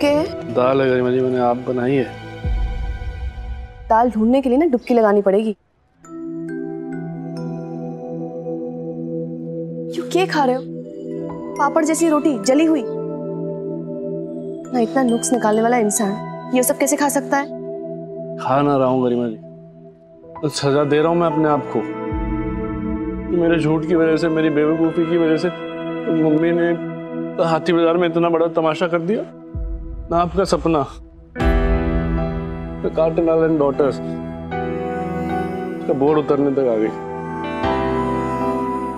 क्या है? दाल गरिमा मैंने आप बनाई है। दाल ढूँढने के लिए ना डुबकी लगानी पड़ेगी। यू क्या खा रहे हो? पापड़ जैसी रोटी जली हुई। ना इतना नुक्स निकालने वाला इंसान ये सब कैसे खा सकता है? खा ना रहा हूँ गरिमा जी तो सजा दे रहा हूँ मैं अपने आप को। मेरे झूठ की वजह से मेरी बेवकूफ़ी की वजह से तो मम्मी ने हाथी बाज़ार में इतना बड़ा तमाशा कर दिया। ना आपका सपना। कार्टन एंड डॉटर्स बोर्ड उतरने तक आ गई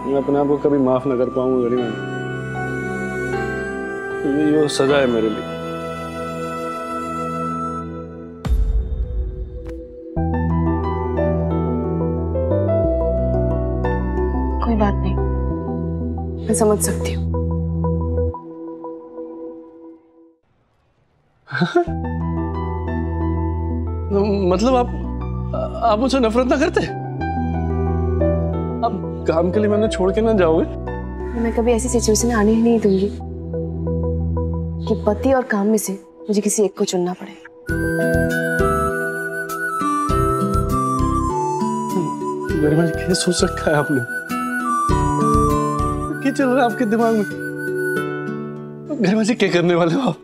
मैं अपने आप को कभी माफ़ ना कर पाऊँगा गरिमा जी। ये ये सजा है मेरे लिए। कोई बात नहीं। मैं समझ सकती हूँ। मतलब आप आप मुझे नफरत ना करते? अब काम के लिए मैंने छोड़ के ना जाओगे? मैं कभी ऐसी सिचुएशन में आने ही नहीं दूँगी कि पति और काम में से मुझे किसी एक को चुनना पड़े। गरिमा जी क्या सोच रखा है आपने। क्या चल रहा है आपके दिमाग में। गरिमा से क्या करने वाले हो आप?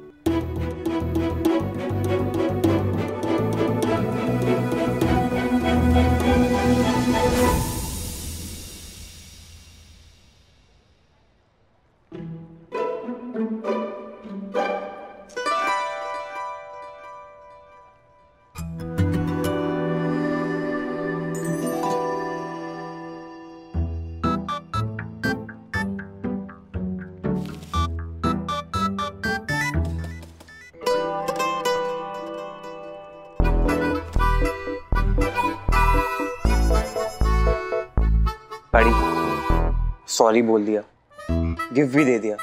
सॉरी बोल दिया। गिफ्ट भी दे दिया।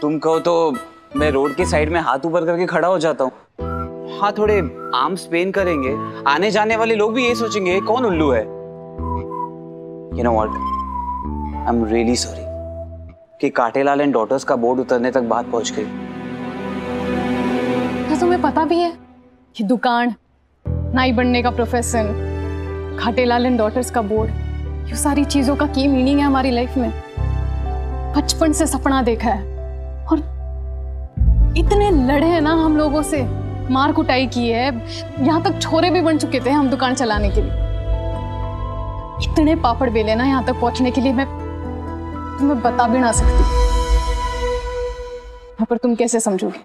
तुम कहो तो मैं रोड के साइड में हाथ ऊपर करके खड़ा हो जाता हूँ। हाँ थोड़े आर्म्स पेन करेंगे। आने जाने वाले लोग भी ये सोचेंगे कौन उल्लू है? You know what I am really sorry कि काटेलाल एंड डॉटर्स का बोर्ड उतरने तक बात पहुँच गई। क्या तुम्हें पता भी है कि दुकान, नाई बनने का प्रोफेशन खाटेलाल एंड डॉटर्स का बोर्ड, ये सारी चीज़ों का की मीनिंग है हमारी लाइफ में? बचपन से सपना देखा है। और इतने लड़े हैं ना हम लोगों से। मार कुटाई की है। यहाँ तक छोरे भी बन चुके थे हम दुकान चलाने के लिए। इतने पापड़ बेले ना यहाँ तक पहुँचने के लिए मैं तुम्हें बता भी ना सकती। पर तुम कैसे समझोगे?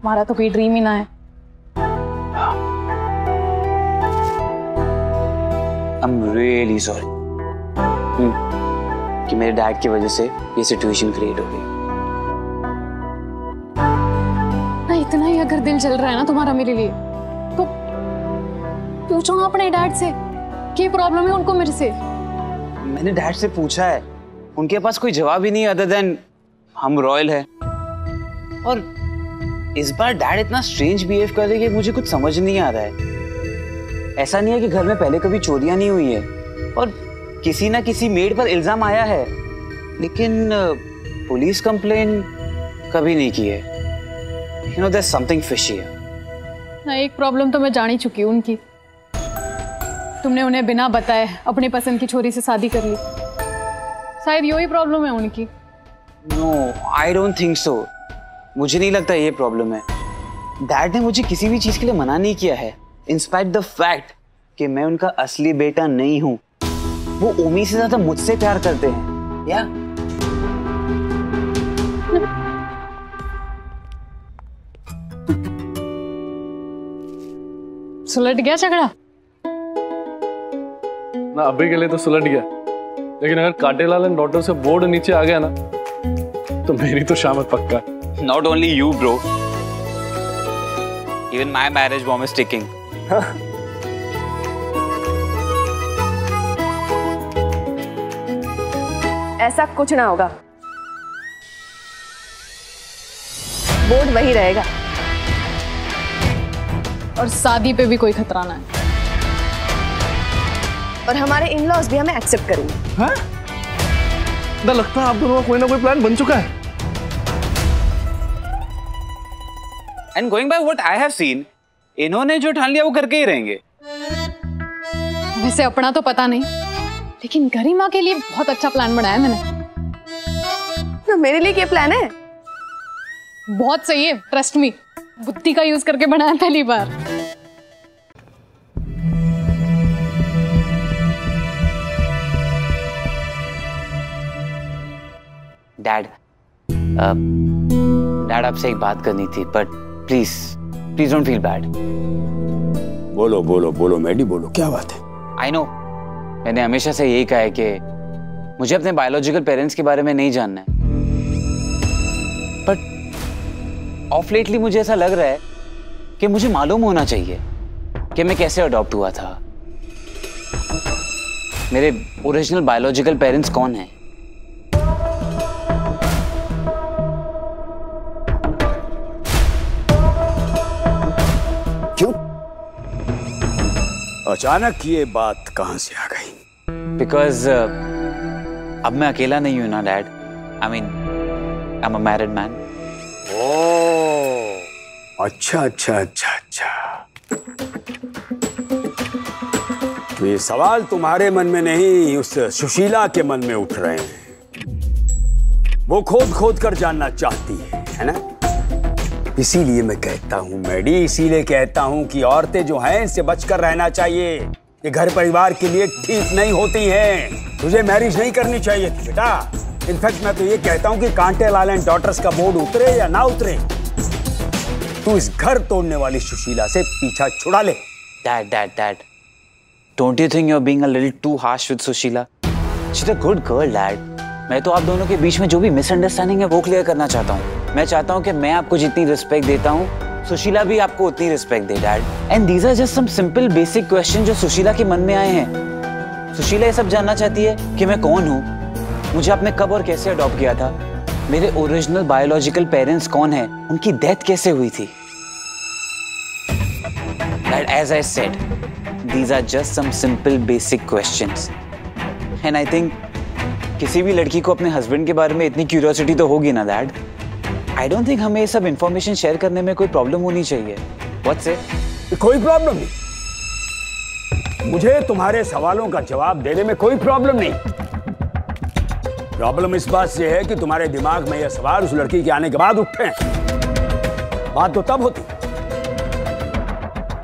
हमारा तो कोई ड्रीम ही ना है। आई एम रियली सॉरी कि मेरे डैड की वजह से ये सिचुएशन क्रिएट हो गई। ना इतना ही अगर दिल जल रहा है ना तुम्हारा मेरे लिए तो पूछो ना अपने डैड से क्या प्रॉब्लम है उनको मेरे से। मैंने डैड से पूछा है। उनके पास कोई जवाब ही नहीं अदर देन हम रॉयल है। और इस बार डैड इतना स्ट्रेंज बिहेव कर रहे हैं कि मुझे कुछ समझ नहीं आ रहा है। ऐसा नहीं है कि घर में पहले कभी चोरियाँ नहीं हुई है। और किसी ना किसी मेड पर इल्ज़ाम आया है। लेकिन पुलिस कंप्लेन कभी नहीं की है। You know there something fishy है। ना एक प्रॉब्लम तो मैं जान ही चुकी हूँ उनकी। तुमने उन्हें बिना बताए अपने पसंद की छोरी से शादी कर ली। शायद यही प्रॉब्लम है उनकी। No I don't think so मुझे नहीं लगता ये प्रॉब्लम है। डैड ने मुझे किसी भी चीज़ के लिए मना नहीं किया है। इंस्पाइट द फैक्ट कि मैं उनका असली बेटा नहीं हूँ। वो ओमी से ज़्यादा मुझसे प्यार करते हैं या? सुलट गया झगड़ा? ना अभी के लिए तो सुलट गया। लेकिन अगर काटेलाल एंड डॉटर से बोर्ड नीचे आ गया ना तो मेरी तो शामत पक्का not only you bro even my marriage bomb is ticking ऐसा कुछ ना होगा। बोर्ड वही रहेगा। और शादी पे भी कोई खतरा ना है। और हमारे इन लॉज भी हमें एक्सेप्ट करेंगे। हाँ? लगता है आप दोनों का कोई ना कोई प्लान बन चुका है। And going by what I have seen इन्होंने जो ठान लिया वो करके ही रहेंगे। वैसे अपना तो पता नहीं। लेकिन गरिमा के लिए बहुत अच्छा प्लान बनाया मैंने। तो मेरे लिए क्या प्लान है? बहुत सही है ट्रस्ट मी बुद्धि का यूज़ करके बनाया पहली बार। डैड डैड आपसे एक बात करनी थी but please please don't feel bad बोलो बोलो बोलो मैडी बोलो। क्या बात है? आई नो मैंने हमेशा से यही कहा है कि मुझे अपने बायोलॉजिकल पेरेंट्स के बारे में नहीं जानना है। बट ऑफ़ लेटली मुझे ऐसा लग रहा है कि मुझे मालूम होना चाहिए कि मैं कैसे अडॉप्ट हुआ था। मेरे ओरिजिनल बायोलॉजिकल पेरेंट्स कौन हैं? अचानक ये बात कहाँ से आ गई? बिकॉज़ uh, अब मैं अकेला नहीं हूँ ना dad I mean I am a married man oh अच्छा अच्छा अच्छा अच्छा। तो ये सवाल तुम्हारे मन में नहीं उस सुशीला के मन में उठ रहे हैं। वो खोद खोद कर जानना चाहती है है ना? इसीलिए मैं कहता हूँ मैडी इसीलिए कहता हूँ कि औरतें जो हैं इनसे बचकर रहना चाहिए ये घर परिवार के लिए ठीक नहीं होती हैं तुझे मैरिज नहीं करनी चाहिए थी बेटा इनफैक्ट मैं तो ये कहता हूँ कि कांटे लाल एंड डॉटर्स का बोर्ड उतरे या ना उतरे तू इस घर तोड़ने वाली सुशीला से पीछा छुड़ा ले Dad, Dad, Dad. Don't you think you're being a little too harsh with Sushila? She's a good girl, Dad. मैं तो आप दोनों के बीच में जो भी मिसअंडरस्टैंडिंग है वो क्लियर करना चाहता हूँ। मैं चाहता हूँ कि मैं आपको जितनी रिस्पेक्ट देता हूँ सुशीला भी आपको उतनी respect they dad and these are just some simple basic question जो सुशीला के मन में आए हैं। सुशीला ये सब जानना चाहती है कि मैं कौन हूँ? मुझे आपने कब और कैसे अडॉप्ट किया था? मेरे ओरिजिनल बायोलॉजिकल पेरेंट्स कौन है? उनकी डेथ कैसे हुई थी? That, as I said, these are just some simple basic questions. And I think किसी भी लड़की को अपने हस्बैंड के बारे में इतनी क्यूरियोसिटी तो होगी ना दैड आई डोंट थिंक हमें ये सब इंफॉर्मेशन शेयर करने में कोई प्रॉब्लम होनी चाहिए। व्हाट्स इट कोई प्रॉब्लम नहीं। मुझे तुम्हारे सवालों का जवाब देने में कोई प्रॉब्लम नहीं। प्रॉब्लम इस बात से है कि तुम्हारे दिमाग में यह सवाल उस लड़की के आने के बाद उठे हैं। बात तो तब होती।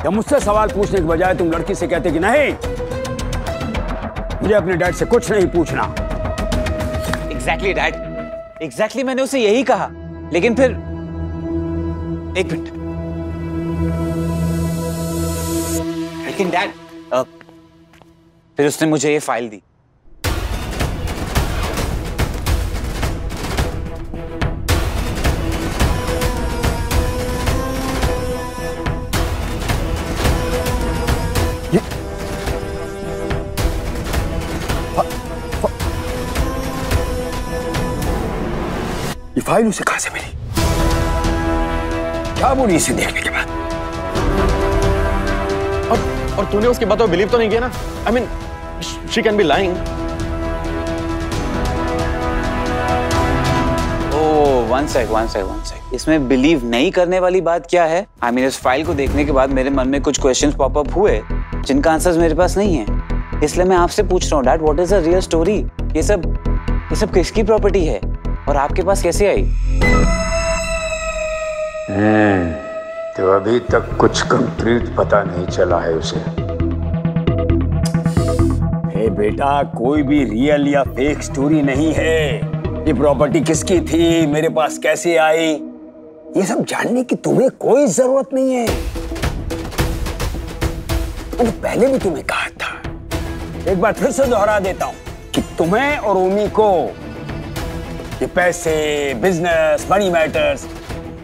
जब मुझसे सवाल पूछने के बजाय तुम लड़की से कहते कि नहीं, मुझे अपने डैड से कुछ नहीं पूछना। एग्जैक्टली डैड एग्जैक्टली मैंने उसे यही कहा। लेकिन फिर एक मिनट। लेकिन डैड फिर उसने मुझे ये फ़ाइल दी। फ़ाइल उसे कहाँ से मिली क्या बोली इसे देखने के बाद और और तूने उसकी बातों बिलीव तो नहीं किया ना? I mean she can be lying one sec one sec one sec इसमें बिलीव नहीं करने वाली बात क्या है? आई I मीन mean, इस फ़ाइल को देखने के बाद मेरे मन में कुछ क्वेश्चंस पॉप अप हुए जिनका आंसर्स मेरे पास नहीं है। इसलिए मैं आपसे पूछ रहा हूँ dad what is the real story ये सब ये सब किसकी प्रॉपर्टी है? और आपके पास कैसे आई? तो अभी तक कुछ कंप्लीट पता नहीं चला है उसे। हे बेटा कोई भी रियल या फेक स्टोरी नहीं है। ये प्रॉपर्टी किसकी थी? मेरे पास कैसे आई? ये सब जानने की तुम्हें कोई ज़रूरत नहीं है। मैंने पहले भी तुम्हें कहा था। एक बार फिर से दोहरा देता हूँ कि तुम्हें और ओमी को ये पैसे बिज़नेस मनी मैटर्स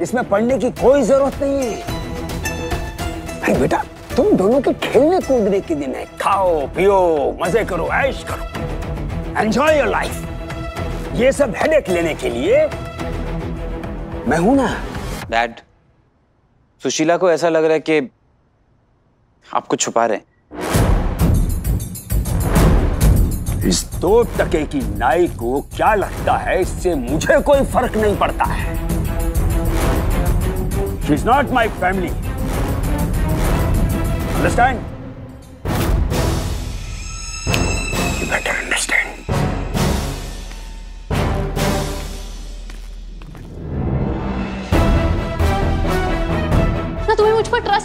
इसमें पढ़ने की कोई ज़रूरत नहीं है। भाई बेटा, तुम दोनों के खेलने कूदने के दिन है। खाओ, पियो, मज़े करो, ऐश करो। एंजॉय योर लाइफ ये सब हेडेक लेने के लिए मैं हूँ ना। डैड सुशीला को ऐसा लग रहा है कि आप कुछ छुपा रहे हैं। इस दो टके की नाई को क्या लगता है? इससे मुझे कोई फ़र्क नहीं पड़ता है। Is not my family understand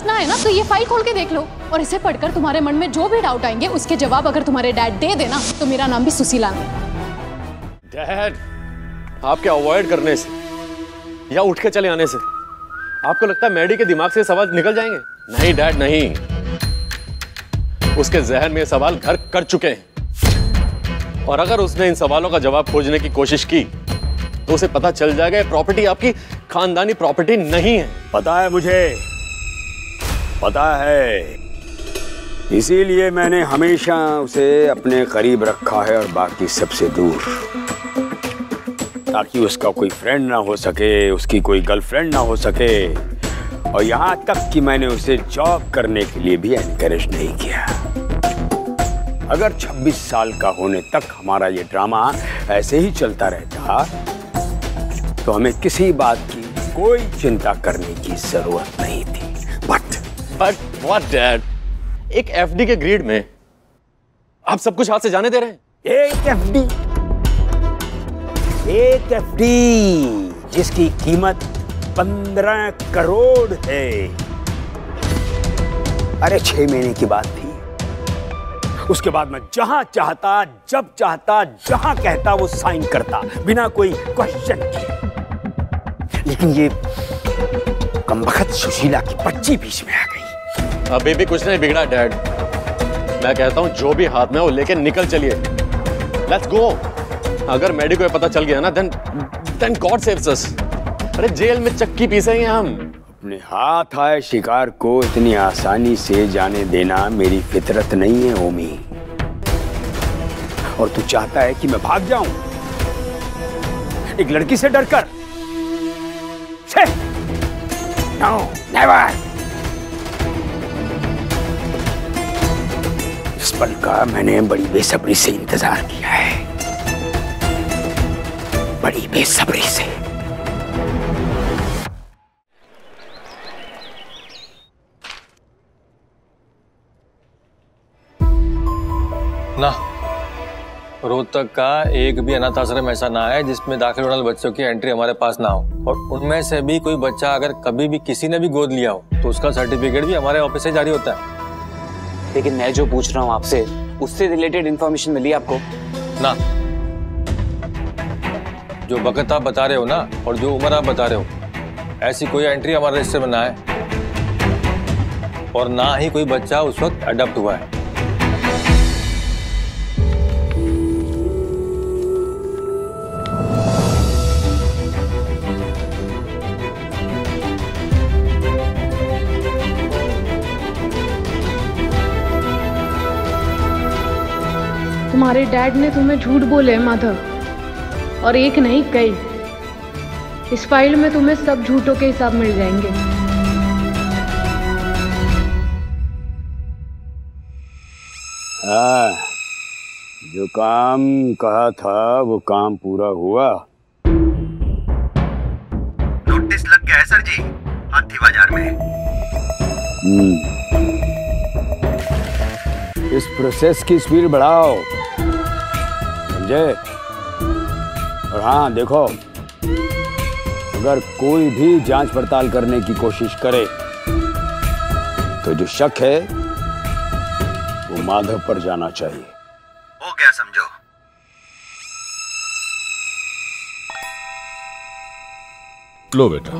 तुम्हें मुझ पर ट्रस्ट ना है ना तो ये फ़ाइल खोल के देख लो। और इसे पढ़कर तुम्हारे मन में जो भी डाउट आएँगे उसके जवाब अगर तुम्हारे डैड दे देना तो मेरा नाम भी सुशीला नहीं डैड आपके अवॉइड करने से या उठ के चले आने से? आपको लगता है मैडी के दिमाग से सवाल निकल जाएँगे? नहीं डैड नहीं। उसके जहन में सवाल घर कर चुके हैं। और अगर उसने इन सवालों का जवाब खोजने की कोशिश की तो उसे पता चल जाएगा प्रॉपर्टी आपकी खानदानी प्रॉपर्टी नहीं है। पता है मुझे पता है। इसीलिए मैंने हमेशा उसे अपने करीब रखा है और बाकी सबसे दूर। ताकि उसका कोई फ्रेंड ना हो सके, उसकी कोई गर्लफ्रेंड ना हो सके। और यहाँ तक कि मैंने उसे जॉब करने के लिए भी एनकरेज नहीं किया। अगर 26 साल का होने तक हमारा ये ड्रामा ऐसे ही चलता रहता तो हमें किसी बात की कोई चिंता करने की ज़रूरत नहीं थी। बट व्हाट डैड एक एफडी के ग्रीड में आप सब कुछ हाथ से जाने दे रहे हैं। एक एफडी एक एफडी जिसकी कीमत पंद्रह करोड़ है। अरे, छह महीने की बात थी। उसके बाद मैं जहाँ चाहता, जब चाहता, जहाँ कहता, वो साइन करता, बिना कोई क्वेश्चन के। लेकिन ये कमबख्त सुशीला की बच्ची बीच में आ गई। अभी भी कुछ नहीं बिगड़ा, डैड। मैं कहता हूँ, जो भी हाथ में हो, लेके निकल चलिए। लेट्स गो अगर मेडी को ये पता चल गया ना then then God saves us अरे, जेल में चक्की पीसेंगे हम। अपने हाथ आए शिकार को इतनी आसानी से जाने देना मेरी फितरत नहीं है, ओमी। और तू चाहता है कि मैं भाग जाऊँ? एक लड़की से डरकर। नेवर पल का मैंने बड़ी बेसब्री से इंतज़ार किया है। बड़ी बेसब्री से। ना, रोहतक का एक भी अनाथ आश्रम ऐसा ना है जिसमें दाखिल होने वाले बच्चों की एंट्री हमारे पास ना हो। और उनमें से भी कोई बच्चा अगर कभी भी किसी ने भी गोद लिया हो तो उसका सर्टिफिकेट भी हमारे ऑफ़िस से जारी होता है। लेकिन मैं जो पूछ रहा हूँ आपसे, उससे रिलेटेड इंफॉर्मेशन मिली आपको? ना। जो वक्त आप बता रहे हो ना, और जो उम्र आप बता रहे हो, ऐसी कोई एंट्री हमारे रजिस्टर में ना है और ना ही कोई बच्चा उस वक्त अडप्ट हुआ है। तुम्हारे डैड ने तुम्हें झूठ बोले हैं, माधव। और एक नहीं कई। इस फ़ाइल में तुम्हें सब झूठों के हिसाब मिल जाएँगे। हाँ जो काम कहा था वो काम पूरा हुआ। नोटिस लग गया है सर जी। हाथी बाज़ार में हम्म। इस प्रोसेस की स्पीड बढ़ाओ। समझे और हाँ देखो अगर कोई भी जाँच पड़ताल करने की कोशिश करे तो जो शक है वो माधव पर जाना चाहिए। हो गया समझो। लो बेटा।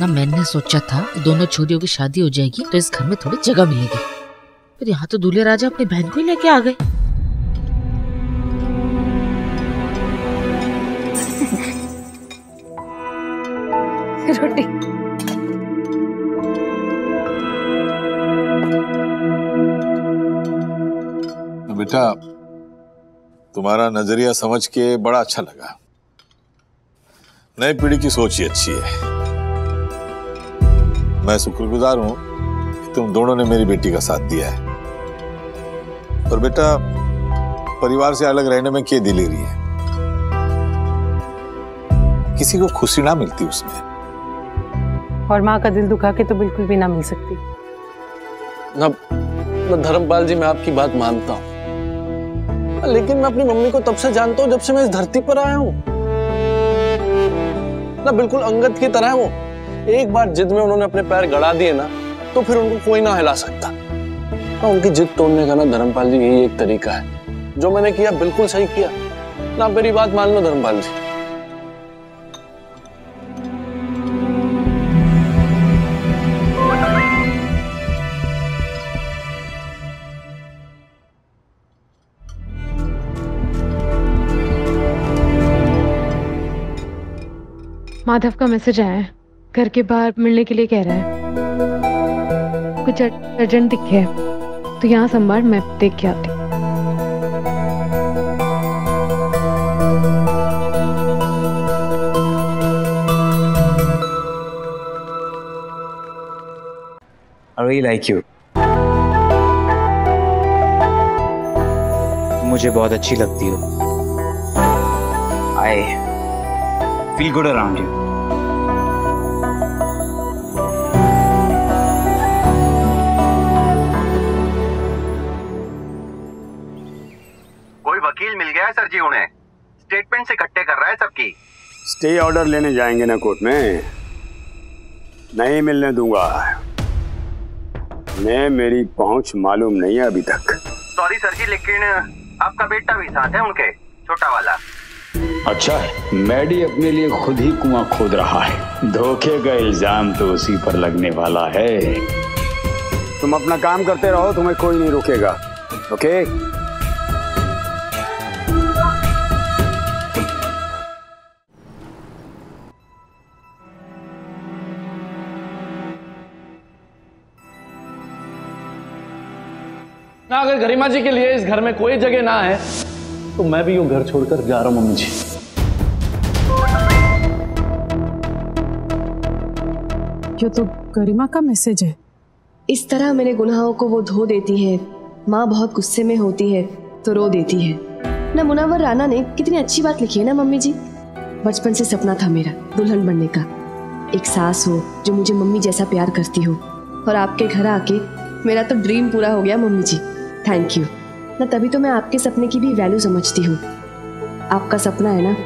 ना मैंने सोचा था दोनों छोरियों की शादी हो जाएगी तो इस घर में थोड़ी जगह मिलेगी। फिर यहाँ तो दूल्हे राजा अपनी बहन को ही लेके आ गए। रोटी। तो बेटा तुम्हारा नज़रिया समझ के बड़ा अच्छा लगा। नई पीढ़ी की सोच ही अच्छी है। मैं शुक्रगुजार हूँ कि तुम दोनों ने मेरी बेटी का साथ दिया है। पर बेटा परिवार से अलग रहने में क्या दिलेरी है? किसी को खुशी ना मिलती उसमें। और माँ का दिल दुखा के तो बिल्कुल भी ना मिल सकती। ना ना धर्मपाल जी मैं आपकी बात मानता हूँ। लेकिन मैं अपनी मम्मी को तब से जानता हूँ जब से मैं इस धरती पर आया हूँ। ना बिल्कुल अंगत की तरह है। वो एक बार जिद में उन्होंने अपने पैर गड़ा दिए ना तो फिर उनको कोई ना हिला सकता। ना उनकी जिद तोड़ने का ना धर्मपाल जी यही एक तरीका है। जो मैंने किया, बिल्कुल सही किया। ना मेरी बात मान लो धर्मपाल जी। माधव का मैसेज आया है। घर के बाहर मिलने के लिए कह रहा है। कुछ अर्जेंट दिखे है। तो यहाँ संभाल, मैं देख के आती। I really like you. मुझे बहुत अच्छी लगती हो I feel good around you stay order लेने जाएँगे ना कोर्ट में? नहीं मिलने दूँगा। मैं मेरी पहुँच मालूम नहीं है अभी तक। सॉरी सर जी लेकिन आपका बेटा भी साथ है उनके छोटा वाला। अच्छा है मैडी अपने लिए खुद ही कुआँ खोद रहा है। धोखे का इल्ज़ाम तो उसी पर लगने वाला है। तुम अपना काम करते रहो तुम्हें कोई नहीं रोकेगा। ओके गरिमा जी के लिए इस घर में कोई जगह ना है तो मैं भी यूँ घर छोड़कर जा रहा हूँ मम्मी जी। ये तो गरिमा का मैसेज है। इस तरह मेरे गुनाहों को वो धो देती है। माँ बहुत गुस्से में होती है तो रो देती है। ना मुनावर राना ने कितनी अच्छी बात लिखी है ना मम्मी जी? बचपन से सपना था मेरा दुल्हन बनने का। एक सास हो जो मुझे मम्मी जैसा प्यार करती हो। और आपके घर आके मेरा तो ड्रीम पूरा हो गया मम्मी जी। थैंक यू ना तभी तो मैं आपके सपने की भी वैल्यू समझती हूँ। आपका सपना है ना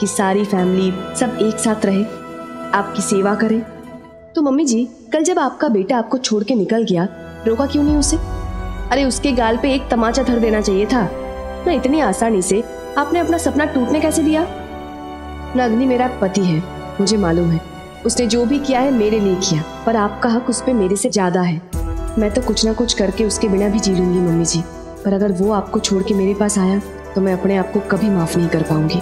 कि सारी फैमिली सब एक साथ रहे, आपकी सेवा करे। तो मम्मी जी, कल जब आपका बेटा आपको छोड़ के निकल गया, रोका क्यों नहीं उसे? अरे, उसके गाल पे एक तमाचा धर देना चाहिए था। ना इतनी आसानी से आपने अपना सपना टूटने कैसे दिया? ना अग्नि मेरा पति है, मुझे मालूम है। उसने जो भी किया है, मेरे लिए किया, पर आपका हक उस पर मेरे से ज़्यादा है। मैं तो कुछ ना कुछ करके उसके बिना भी जी लूँगी, मम्मी जी। पर अगर वो आपको छोड़ के मेरे पास आया तो मैं अपने आप को कभी माफ़ नहीं कर पाऊँगी।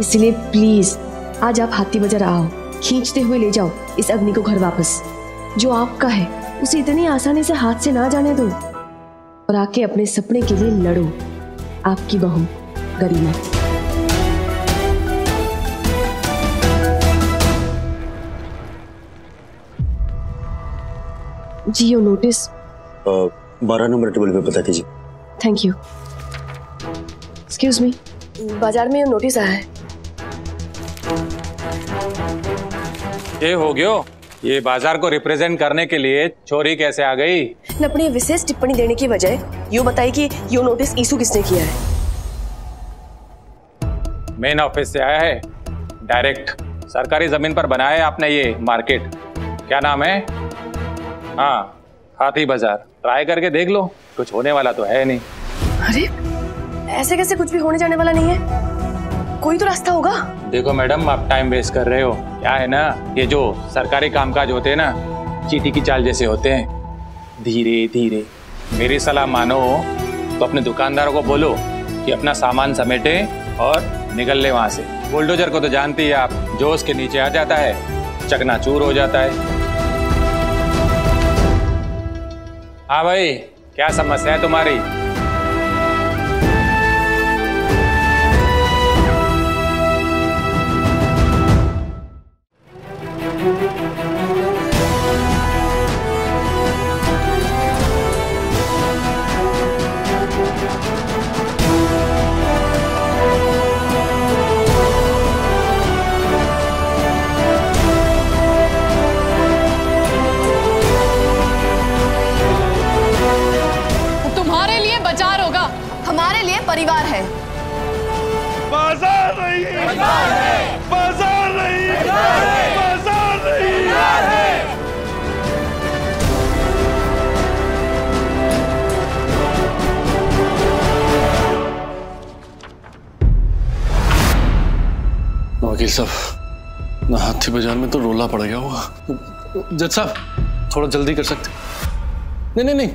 इसलिए प्लीज़, आज आप हाथी बाज़ार आओ खींचते हुए ले जाओ इस अग्नि को घर वापस। जो आपका है, उसे इतनी आसानी से हाथ से ना जाने दो। और आके अपने सपने के लिए लड़ो। आपकी बहू, गरिमा। जी यो नोटिस बारह नंबर टेबल पे पता कीजिए। थैंक यू एक्सक्यूज मी बाज़ार में ये नोटिस आया है। ये हो गयो। ये बाज़ार को रिप्रेजेंट करने के लिए चोरी कैसे आ गई? न अपनी विशेष टिप्पणी देने की बजाय यूँ बताइए कि यो नोटिस ईसु किसने किया है? मेन ऑफ़िस से आया है। डायरेक्ट सरकारी ज़मीन पर बनाया है आपने ये मार्केट क्या नाम है? हाँ हाथी बाज़ार। ट्राई करके देख लो कुछ होने वाला तो है नहीं। अरे ऐसे कैसे कुछ भी होने जाने वाला नहीं है? कोई तो रास्ता होगा। देखो मैडम आप टाइम वेस्ट कर रहे हो। क्या है ना ये जो सरकारी कामकाज होते हैं ना चीटी की चाल जैसे होते हैं। धीरे धीरे। मेरी सलाह मानो तो अपने दुकानदारों को बोलो कि अपना सामान समेटे और निकल ले वहाँ से। बुलडोजर को तो जानती है आप जो उसके नीचे आ जाता है चकनाचूर हो जाता है। हाँ भाई क्या समस्या है तुम्हारी? हाथी बाज़ार में तो रोला पड़ गया होगा। जज साहब थोड़ा जल्दी कर सकते नहीं नहीं नहीं।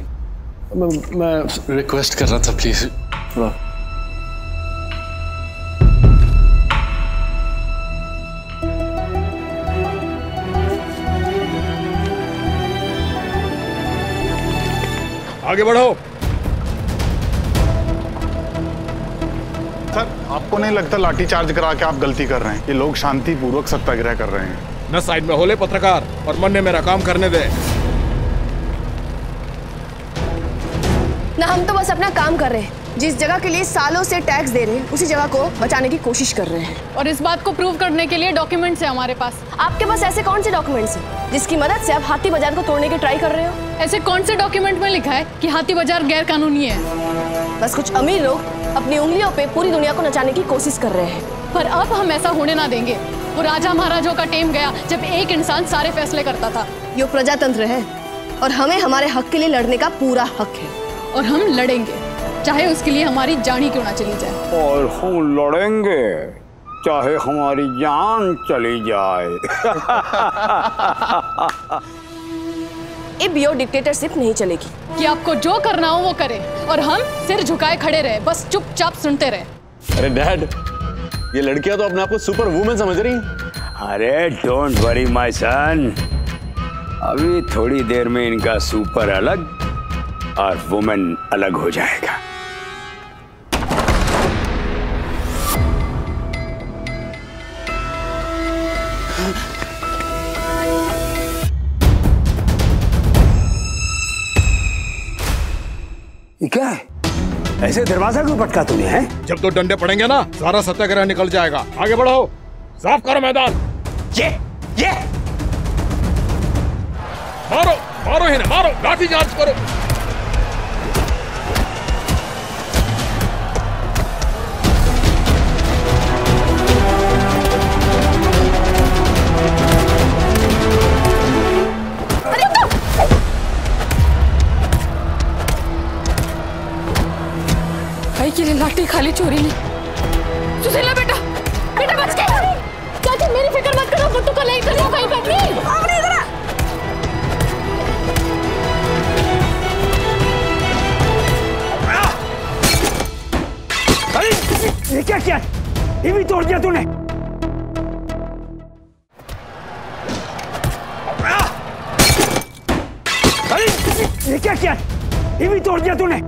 मैं, मैं रिक्वेस्ट कर रहा था प्लीज़ थोड़ा आगे बढ़ो सर आपको नहीं लगता लाठी चार्ज करा के आप गलती कर रहे हैं? ये लोग शांति पूर्वक सत्याग्रह कर रहे हैं। न साइड में होले पत्रकार और मन ने मेरा काम करने दे। ना हम तो बस अपना काम कर रहे हैं। जिस जगह के लिए सालों से टैक्स दे रहे हैं उसी जगह को बचाने की कोशिश कर रहे हैं। और इस बात को प्रूव करने के लिए डॉक्यूमेंट्स है हमारे पास। आपके पास ऐसे कौन से डॉक्यूमेंट्स हैं जिसकी मदद से आप हाथी बाज़ार को तोड़ने की ट्राई कर रहे हो? ऐसे कौन से डॉक्यूमेंट में लिखा है कि हाथी बाज़ार गैर कानूनी है? बस कुछ अमीर लोग अपनी उंगलियों पे पूरी दुनिया को नचाने की कोशिश कर रहे हैं। पर अब हम ऐसा होने ना देंगे। वो राजा महाराजों का टेम गया जब एक इंसान सारे फैसले करता था। यो प्रजातंत्र है और हमें हमारे हक के लिए लड़ने का पूरा हक है। और हम लड़ेंगे। चाहे उसके लिए हमारी जान ही क्यों ना चली जाए। और हम लड़ेंगे चाहे हमारी जान चली जाए। ये बियो डिक्टेटरशिप नहीं चलेगी। कि आपको जो करना हो वो करे और हम सिर झुकाए खड़े रहे बस चुपचाप सुनते रहे। अरे डैड ये लड़कियाँ तो अपने आप को सुपर वुमेन समझ रही अरे डोंट वरी माय सन अभी थोड़ी देर में इनका सुपर अलग और वुमेन अलग हो जाएगा। ऐसे दरवाज़ा क्यों पटका तूने है? जब तो डंडे पड़ेंगे ना सारा सत्याग्रह निकल जाएगा। आगे बढ़ो। साफ़ करो मैदान। ये ये। मारो मारो ही ना मारो। लाठी चार्ज करो। भाई के लिए लाठी खाली चोरी ने सुशीला बेटा बेटा बच गए चाचा मेरी फ़िक्र मत करो बुट्टू को लेकर जाओ कहीं पर। आओ इधर अरे ये क्या किया? ये भी तोड़ दिया तूने। अरे ये क्या किया? ये भी तोड़ दिया तूने।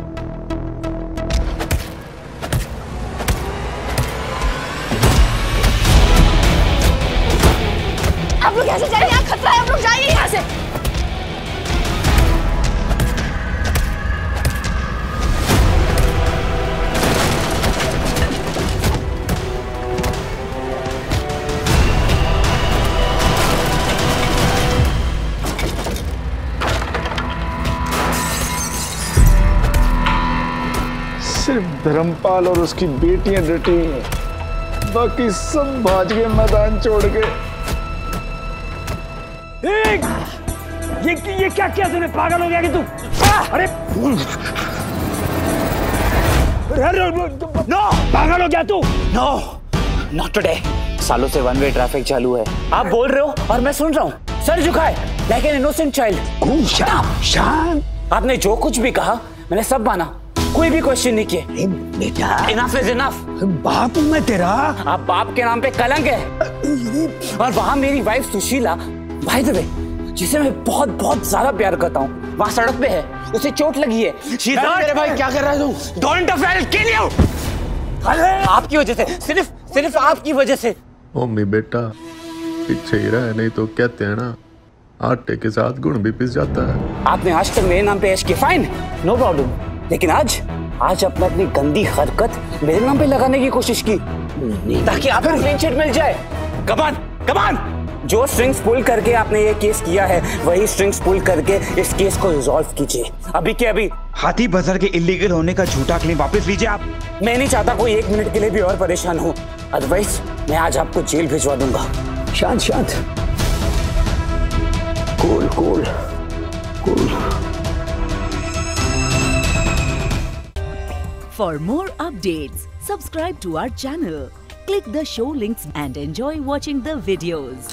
यहाँ खतरा है आप लोग जाइए यहाँ से सिर्फ़ धर्मपाल और उसकी बेटियाँ डटी हैं। बाकी सब भाज गए मैदान छोड़ के। एक! ये ये क्या किया तूने? पागल हो गया कि तू? अरे! नो! पागल हो गया तू? नो नॉट टुडे सालों से वन वे ट्रैफ़िक चालू है। आप बोल रहे हो और मैं सुन रहा हूँ। सर झुकाए। लाइक एन इनोसेंट चाइल्ड शांत आपने जो कुछ भी कहा मैंने सब माना। कोई भी क्वेश्चन नहीं किए। बेटा। इनफ इज़ इनफ बाप हूँ मैं तेरा। आप बाप के नाम पे कलंक है। और वहाँ मेरी वाइफ सुशीला भाई वे जिसे मैं बहुत बहुत ज़्यादा प्यार करता हूँ वहाँ सड़क पे है उसे चोट लगी है। मेरे भाई क्या कर रहा है तू? You. आपकी वजह से सिर्फ़ सिर्फ़ आपकी वजह से। मम्मी बेटा पीछे ही रहे नहीं तो कहते हैं ना आटे के साथ गुण भी पिस जाता है। आपने आज तक मेरे नाम पे ऐश किया फाइन नो प्रॉब्लम लेकिन आज आज आपने अपनी गंदी हरकत मेरे नाम पे लगाने की कोशिश की। ताकि आपको क्लीन चिट मिल जाए। कमान कमान जो स्ट्रिंग्स पुल करके आपने ये केस किया है वही स्ट्रिंग्स पुल करके इस केस को रिजॉल्व कीजिए। अभी के अभी। हाथी बाज़ार के इलीगल होने का झूठा क्लेम वापस लीजिए आप। मैं नहीं चाहता कोई एक मिनट के लिए भी और परेशान हो। अदरवाइज़ मैं आज आपको जेल भिजवा दूँगा। शांत शांत। Cool cool cool For more updates, subscribe to our channel, click the show links and enjoy watching the videos.